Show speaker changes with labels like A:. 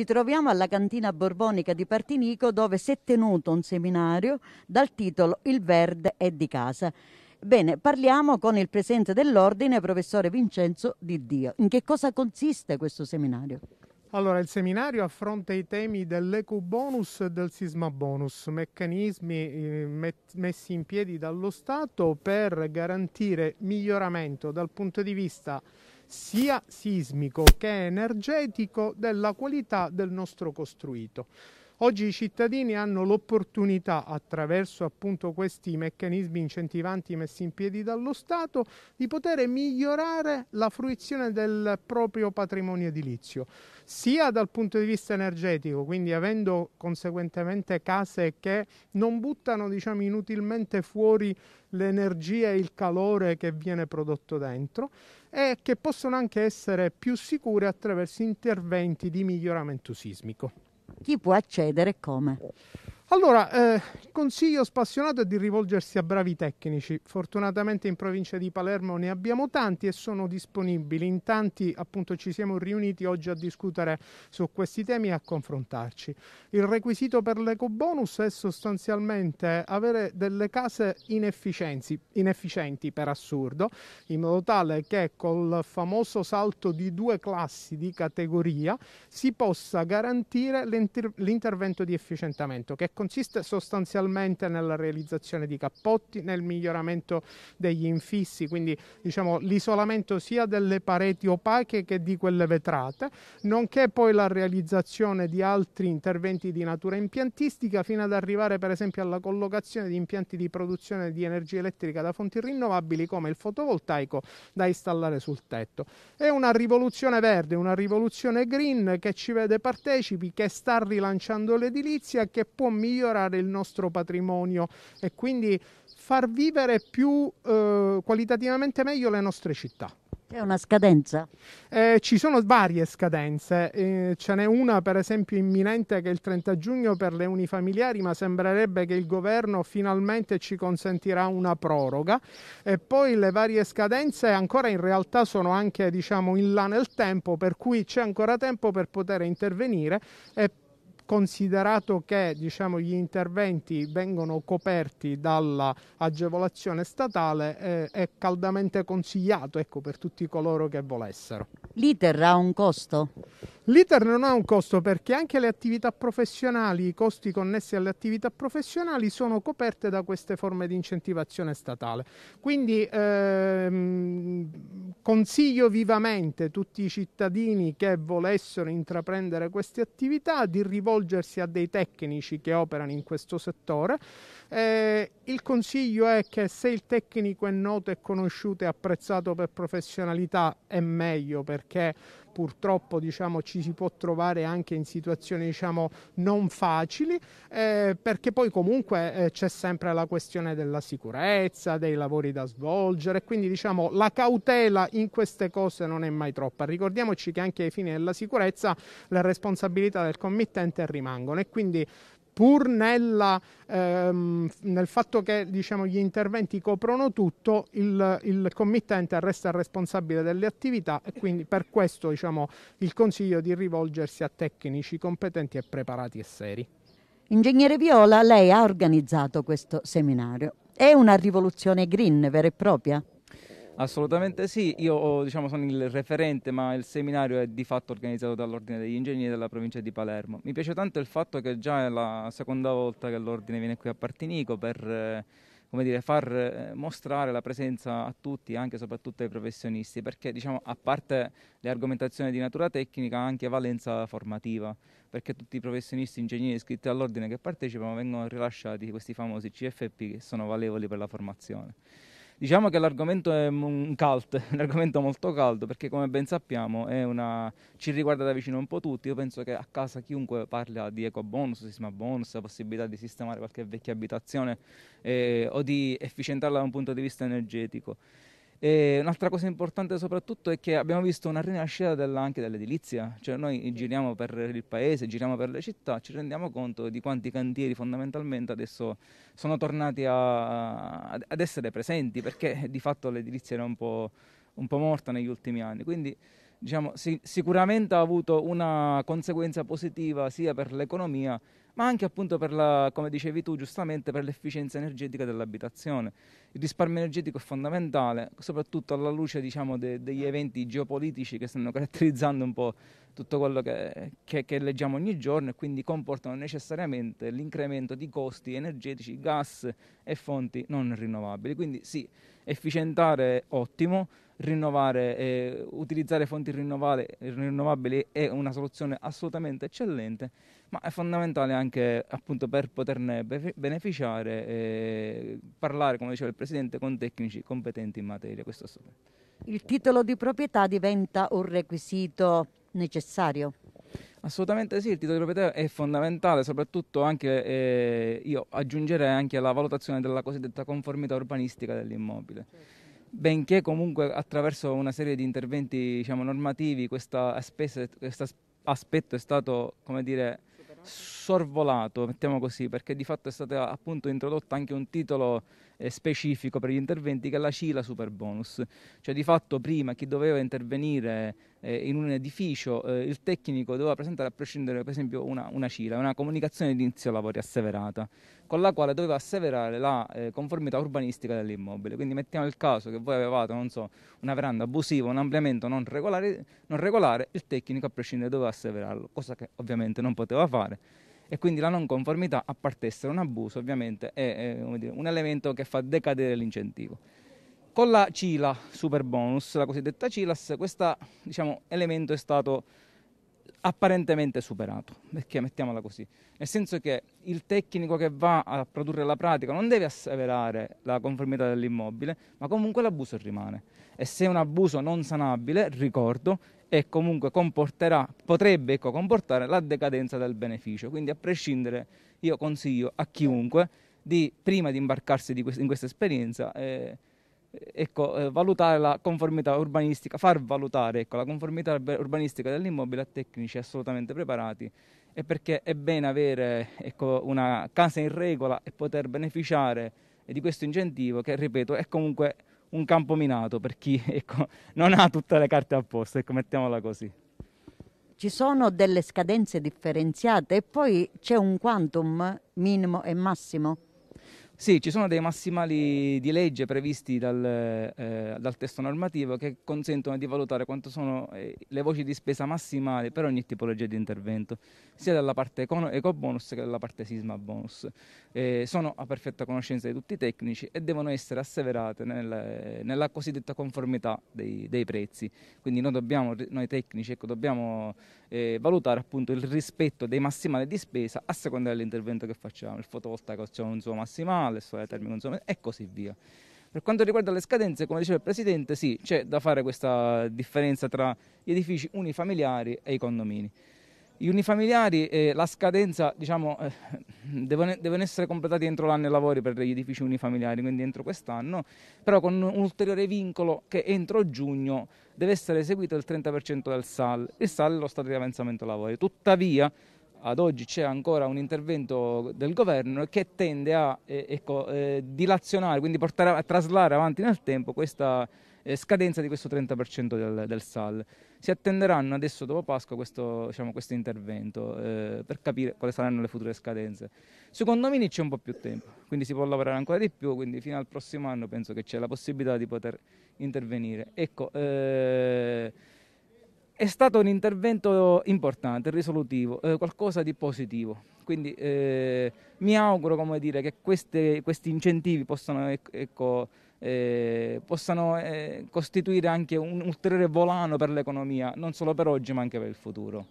A: Ci troviamo alla cantina borbonica di Partinico dove si è tenuto un seminario dal titolo Il verde è di casa. Bene, parliamo con il presidente dell'ordine, professore Vincenzo Di Dio. In che cosa consiste questo seminario?
B: Allora, il seminario affronta i temi dell'ecobonus e del sisma bonus, meccanismi eh, messi in piedi dallo Stato per garantire miglioramento dal punto di vista sia sismico che energetico della qualità del nostro costruito. Oggi i cittadini hanno l'opportunità, attraverso appunto questi meccanismi incentivanti messi in piedi dallo Stato, di poter migliorare la fruizione del proprio patrimonio edilizio, sia dal punto di vista energetico, quindi avendo conseguentemente case che non buttano diciamo, inutilmente fuori l'energia e il calore che viene prodotto dentro, e che possono anche essere più sicure attraverso interventi di miglioramento sismico.
A: Chi può accedere e come?
B: Allora, eh, consiglio spassionato è di rivolgersi a bravi tecnici. Fortunatamente in provincia di Palermo ne abbiamo tanti e sono disponibili. In tanti appunto ci siamo riuniti oggi a discutere su questi temi e a confrontarci. Il requisito per l'ecobonus è sostanzialmente avere delle case inefficienti per assurdo, in modo tale che col famoso salto di due classi di categoria si possa garantire l'inter- l'intervento di efficientamento che consiste sostanzialmente nella realizzazione di cappotti, nel miglioramento degli infissi, quindi diciamo l'isolamento sia delle pareti opache che di quelle vetrate, nonché poi la realizzazione di altri interventi di natura impiantistica fino ad arrivare per esempio alla collocazione di impianti di produzione di energia elettrica da fonti rinnovabili come il fotovoltaico da installare sul tetto. È una rivoluzione verde, una rivoluzione green che ci vede partecipi, che sta rilanciando l'edilizia che può migliorare migliorare il nostro patrimonio e quindi far vivere più eh, qualitativamente meglio le nostre città.
A: C'è una scadenza?
B: Eh, ci sono varie scadenze, eh, ce n'è una per esempio imminente che è il 30 giugno per le unifamiliari, ma sembrerebbe che il governo finalmente ci consentirà una proroga e poi le varie scadenze ancora in realtà sono anche diciamo in là nel tempo, per cui c'è ancora tempo per poter intervenire e considerato che diciamo, gli interventi vengono coperti dall'agevolazione statale, eh, è caldamente consigliato ecco, per tutti coloro che volessero.
A: L'iter ha un costo?
B: L'iter non ha un costo perché anche le attività professionali, i costi connessi alle attività professionali sono coperte da queste forme di incentivazione statale. Quindi ehm, consiglio vivamente tutti i cittadini che volessero intraprendere queste attività di rivolgersi a dei tecnici che operano in questo settore. Eh, il consiglio è che se il tecnico è noto e conosciuto e apprezzato per professionalità è meglio perché purtroppo diciamo, ci si può trovare anche in situazioni diciamo, non facili, eh, perché poi comunque eh, c'è sempre la questione della sicurezza, dei lavori da svolgere, quindi diciamo, la cautela queste cose non è mai troppa. Ricordiamoci che anche ai fini della sicurezza le responsabilità del committente rimangono e quindi pur nella, ehm, nel fatto che diciamo, gli interventi coprono tutto, il, il, committente resta responsabile delle attività e quindi per questo diciamo, il consiglio di rivolgersi a tecnici competenti e preparati e seri.
A: Ingegnere Viola, lei ha organizzato questo seminario. È una rivoluzione green vera e propria?
C: Assolutamente sì, io diciamo, sono il referente, ma il seminario è di fatto organizzato dall'Ordine degli Ingegneri della provincia di Palermo. Mi piace tanto il fatto che già è la seconda volta che l'Ordine viene qui a Partinico per eh, come dire, far eh, mostrare la presenza a tutti, anche e soprattutto ai professionisti, perché diciamo, a parte le argomentazioni di natura tecnica ha anche valenza formativa, perché tutti i professionisti ingegneri iscritti all'Ordine che partecipano vengono rilasciati questi famosi CFP che sono valevoli per la formazione. Diciamo che l'argomento è un cult, un argomento molto caldo perché come ben sappiamo una... ci riguarda da vicino un po' tutti. Io penso che a casa chiunque parla di eco bonus, sisma bonus, la possibilità di sistemare qualche vecchia abitazione eh, o di efficientarla da un punto di vista energetico. E un'altra cosa importante soprattutto è che abbiamo visto una rinascita della, anche dell'edilizia, cioè noi giriamo per il paese, giriamo per le città, ci rendiamo conto di quanti cantieri fondamentalmente adesso sono tornati a, ad essere presenti perché di fatto l'edilizia era un po', un po' morta negli ultimi anni. Quindi diciamo, si, sicuramente ha avuto una conseguenza positiva sia per l'economia ma anche appunto per la, come dicevi tu giustamente, per l'efficienza energetica dell'abitazione. Il risparmio energetico è fondamentale, soprattutto alla luce diciamo, de, degli eventi geopolitici che stanno caratterizzando un po' tutto quello che, che, che, leggiamo ogni giorno e quindi comportano necessariamente l'incremento di costi energetici, gas e fonti non rinnovabili. Quindi sì, efficientare ottimo, rinnovare e utilizzare fonti rinnovabili è una soluzione assolutamente eccellente, ma è fondamentale anche appunto per poterne beneficiare e parlare, come diceva il Presidente, con tecnici competenti in materia. Questo
A: il titolo di proprietà diventa un requisito necessario?
C: Assolutamente sì, il titolo di proprietà è fondamentale, soprattutto anche eh, io aggiungerei anche la valutazione della cosiddetta conformità urbanistica dell'immobile. Certo benché comunque attraverso una serie di interventi diciamo, normativi questo aspetto è stato dire, sorvolato, mettiamo così, perché di fatto è stato appunto introdotto anche un titolo specifico per gli interventi che è la CILA Super Bonus. Cioè di fatto prima chi doveva intervenire eh, in un edificio, eh, il tecnico doveva presentare a prescindere per esempio una, una CILA, una comunicazione di inizio lavori asseverata, con la quale doveva asseverare la eh, conformità urbanistica dell'immobile. Quindi mettiamo il caso che voi avevate, non so, una veranda abusiva, un ampliamento non regolare, non regolare il tecnico a prescindere doveva asseverarlo, cosa che ovviamente non poteva fare e quindi la non conformità, a parte essere un abuso, ovviamente è, è dire, un elemento che fa decadere l'incentivo. Con la CILA Super Bonus, la cosiddetta CILAS, questo diciamo, elemento è stato apparentemente superato, perché mettiamola così, nel senso che il tecnico che va a produrre la pratica non deve asseverare la conformità dell'immobile, ma comunque l'abuso rimane. E se è un abuso non sanabile, ricordo, e comunque comporterà, potrebbe ecco, comportare la decadenza del beneficio. Quindi a prescindere io consiglio a chiunque di prima di imbarcarsi di quest- in questa esperienza eh, ecco, eh, valutare la conformità urbanistica, far valutare ecco, la conformità urbanistica dell'immobile a tecnici assolutamente preparati e perché è bene avere ecco, una casa in regola e poter beneficiare di questo incentivo che ripeto è comunque un campo minato per chi ecco, non ha tutte le carte a posto, ecco, mettiamola così.
A: Ci sono delle scadenze differenziate e poi c'è un quantum minimo e massimo?
C: Sì, ci sono dei massimali di legge previsti dal, eh, dal testo normativo che consentono di valutare quanto sono eh, le voci di spesa massimali per ogni tipologia di intervento, sia dalla parte eco bonus che dalla parte sisma bonus. Eh, sono a perfetta conoscenza di tutti i tecnici e devono essere asseverate nel, nella cosiddetta conformità dei, dei, prezzi. Quindi noi, dobbiamo, noi tecnici ecco, dobbiamo eh, valutare appunto il rispetto dei massimali di spesa a seconda dell'intervento che facciamo. Il fotovoltaico c'è un suo massimale nazionale, storia termico insomma, e così via. Per quanto riguarda le scadenze, come diceva il Presidente, sì, c'è da fare questa differenza tra gli edifici unifamiliari e i condomini. Gli unifamiliari, eh, la scadenza, diciamo, eh, devono, devono, essere completati entro l'anno dei lavori per gli edifici unifamiliari, quindi entro quest'anno, però con un ulteriore vincolo che entro giugno deve essere eseguito il 30% del SAL. Il SAL è lo stato di avanzamento lavori. Tuttavia, ad oggi c'è ancora un intervento del governo che tende a eh, ecco, eh, dilazionare, quindi portare a traslare avanti nel tempo questa eh, scadenza di questo 30% del, del, SAL. Si attenderanno adesso dopo Pasqua questo, diciamo, questo intervento eh, per capire quali saranno le future scadenze. Sui condomini c'è un po' più tempo, quindi si può lavorare ancora di più, quindi fino al prossimo anno penso che c'è la possibilità di poter intervenire. Ecco, eh, è stato un intervento importante, risolutivo, eh, qualcosa di positivo. Quindi eh, mi auguro dire, che queste, questi incentivi possano, ecco, eh, possano eh, costituire anche un ulteriore volano per l'economia, non solo per oggi ma anche per il futuro.